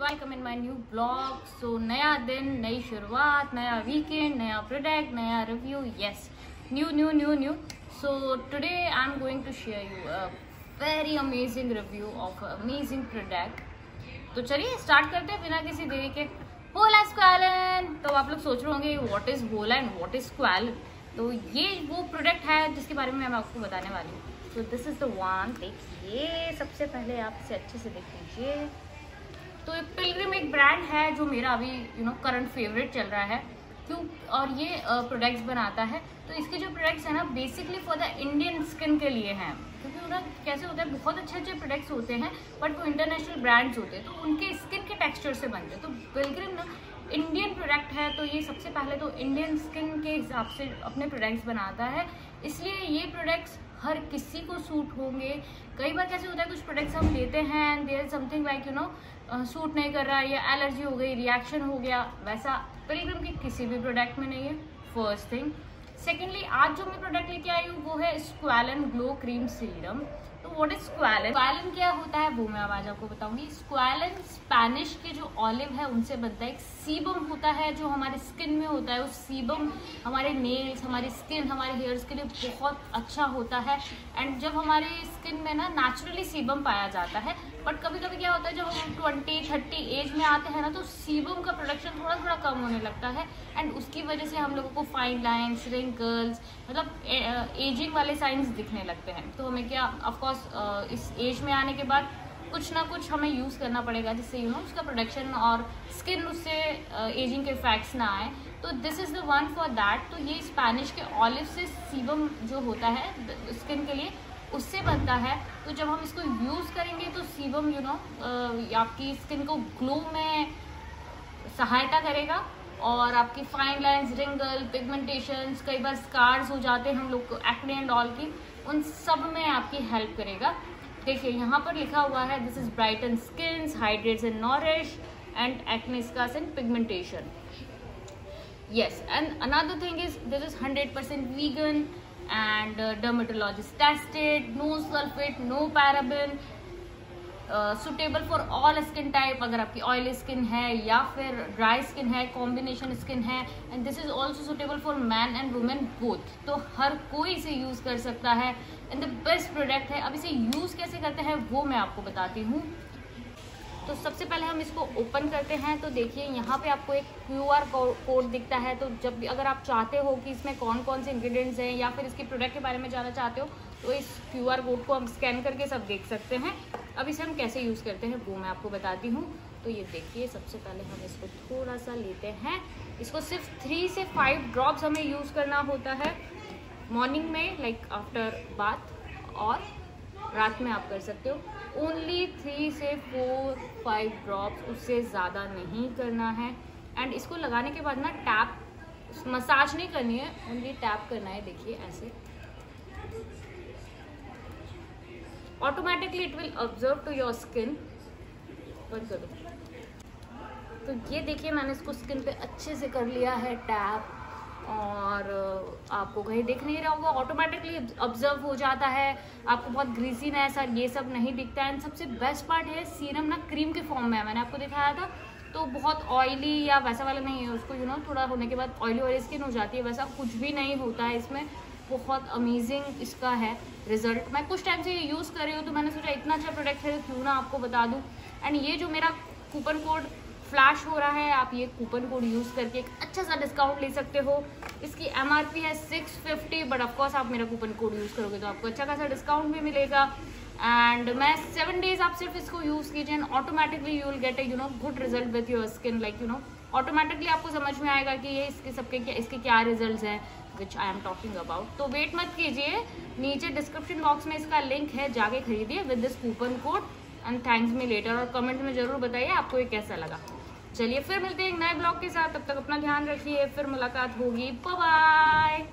Welcome in my new blog so नया दिन, नई शुरुआत, नया वीकेंड नया प्रोडक्ट नया review yes new new new new so today I am going to share you a very amazing review of amazing product तो चलिए start करते हैं बिना किसी देरी के. होला स्क्वालन तो आप लोग सोच रहे होंगे what is Hola and what is squalane तो ये वो प्रोडक्ट है जिसके बारे में मैं आपको बताने वाली हूँ. तो दिस इज़ द वन देखिए, सबसे पहले आप इसे अच्छे से देख लीजिए. तो पिलग्रिम एक ब्रांड है जो मेरा अभी यू नो करंट फेवरेट चल रहा है। क्यों? और ये प्रोडक्ट्स बनाता है। तो इसके जो प्रोडक्ट्स हैं ना basically for the Indian skin के लिए हैं। क्योंकि उनका कैसे होता है, बहुत अच्छे अच्छे प्रोडक्ट्स होते हैं बट वो इंटरनेशनल ब्रांड्स होते हैं। तो उनके स्किन के टेक्सचर से बनते हैं तो पिलग्रिम ना इंडियन प्रोडक्ट है तो ये सबसे पहले तो इंडियन स्किन के हिसाब से अपने प्रोडक्ट्स बनाता है। इसलिए ये प्रोडक्ट्स हर किसी को सूट होंगे। कई बार कैसे होता है, कुछ प्रोडक्ट्स हम लेते हैं and there something like you know suit नहीं कर रहा, या एलर्जी हो गई रिएक्शन हो गया, वैसा पिलग्रिम के किसी भी प्रोडक्ट में नहीं है फ़र्स्ट थिंग सेकेंडली आज जो मैं प्रोडक्ट लेके आई हूँ, वो है स्क्वालन ग्लो क्रीम सीरम तो व्हाट इज़ स्क्वालन स्क्वालन क्या होता है? वो मैं आज आपको बताऊँगी। स्क्वालन स्पेनिश के जो ऑलिव है, उनसे बनता है। एक सीबम होता है जो हमारे स्किन में होता है। उस सीबम हमारे नेल्स हमारी स्किन हमारे हेयर्स के लिए बहुत अच्छा होता है। एंड जब हमारे स्किन में ना नेचुरली सीबम पाया जाता है बट कभी कभी क्या होता है, जब हम ट्वेंटी थर्टी एज में आते हैं ना तो सीबम का प्रोडक्शन थोड़ा थोड़ा कम होने लगता है। एंड उसकी वजह से हम लोगों को फाइन लाइन्स रिंकल्स मतलब एजिंग वाले साइंस दिखने लगते हैं। तो हमें क्या ऑफकोर्स इस एज में आने के बाद कुछ ना कुछ हमें यूज़ करना पड़ेगा, जिससे यू नो उसका प्रोडक्शन और स्किन उससे एजिंग के इफेक्ट्स ना आए। तो this is the one for that तो ये स्पेनिश के ऑलिव से सीबम जो होता है स्किन के लिए, उससे बनता है। तो जब हम इसको यूज़ करेंगे तो सीबम यू नो आपकी स्किन को ग्लो में सहायता करेगा और आपकी फाइन लाइन्स रिंगल पिगमेंटेशन कई बार स्कार्स हो जाते हैं हम लोग को एक्ने एंड ऑल की। उन सब में आपकी हेल्प करेगा। देखिए, यहाँ पर लिखा हुआ है this is brighten skin hydrates and nourish and acne scars and pigmentation yes and another thing is this is hundred percent vegan and dermatologist tested no sulphate no paraben suitable for all skin type अगर आपकी oily skin है या फिर dry skin है combination skin है and this is also suitable for man and women both तो हर कोई इसे यूज़ कर सकता है एंड द बेस्ट प्रोडक्ट है। अब इसे यूज़ कैसे करते हैं, वो मैं आपको बताती हूँ। तो सबसे पहले हम इसको ओपन करते हैं तो देखिए यहाँ पे आपको एक क्यू आर कोड दिखता है। तो जब भी, अगर आप चाहते हो कि इसमें कौन कौन से इंग्रेडिएंट्स हैं, या फिर इसके प्रोडक्ट के बारे में जानना चाहते हो तो इस क्यू आर कोड को हम स्कैन करके सब देख सकते हैं। अब इसे हम कैसे यूज़ करते हैं वो मैं आपको बताती हूँ। तो ये देखिए, सबसे पहले हम इसको थोड़ा सा लेते हैं। इसको सिर्फ़ थ्री से फाइव ड्रॉप्स हमें यूज़ करना होता है। मॉर्निंग में लाइक आफ्टर बाथ और रात में आप कर सकते हो। ओनली थ्री से फोर फाइव ड्रॉप्स उससे ज़्यादा नहीं करना है। एंड इसको लगाने के बाद ना टैप मसाज नहीं करनी है ओनली टैप करना है। देखिए, ऐसे। Automatically it will observe to your skin करो तो ये देखिए मैंने इसको स्किन पे अच्छे से कर लिया है टैप और आपको कहीं दिख नहीं रहा होगा ऑटोमेटिकली ऑब्ज़र्व हो जाता है। आपको बहुत ग्रीसीनेस और ये सब नहीं दिखता है। एंड सबसे बेस्ट पार्ट है सीरम ना क्रीम के फॉर्म में है। मैंने आपको दिखाया था तो बहुत ऑयली या वैसा वाला नहीं है। उसको यू नो थोड़ा होने के बाद ऑयली ऑयली स्किन हो जाती है। वैसा कुछ भी नहीं होता है इसमें। बहुत अमेजिंग इसका है रिज़ल्ट मैं कुछ टाइम से ये यूज़ कर रही हूँ तो मैंने सोचा इतना अच्छा प्रोडक्ट है तो क्यों ना आपको बता दूँ। एंड ये जो मेरा कूपन कोड फ्लैश हो रहा है, आप ये कूपन कोड यूज़ करके एक अच्छा सा डिस्काउंट ले सकते हो। इसकी एमआरपी है सिक्स फिफ्टी बट ऑफकोर्स आप मेरा कूपन कोड यूज़ करोगे तो आपको अच्छा खासा डिस्काउंट भी मिलेगा। एंड मैं सेवन डेज़ आप सिर्फ़ इसको यूज़ कीजिए and automatically you will get a you know good result with your skin like you know automatically आपको समझ में आएगा कि ये इसके सबके क्या, इसके क्या रिज़ल्ट हैं। Which I am talking about तो वेट मत कीजिए। नीचे डिस्क्रिप्शन बॉक्स में इसका लिंक है, जाके खरीदिए with this coupon code and thanks me later और कमेंट में ज़रूर बताइए आपको ये कैसा लगा। चलिए फिर मिलते हैं एक नए ब्लॉग के साथ। तब तक अपना ध्यान रखिए। फिर मुलाकात होगी। बाय